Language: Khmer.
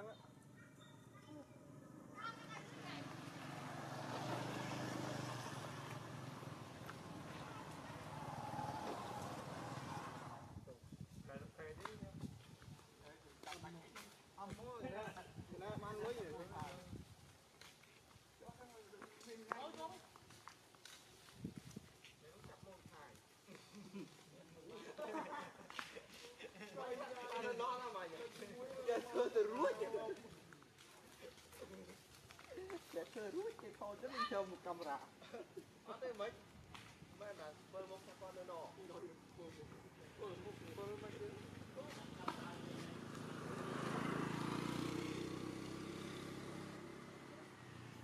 Kailangan, ធ្វើរួចគេថតចឹងខ្ញុំកាមេរ៉ាអត់ទេមិនមែនតែធ្វើមកគាត់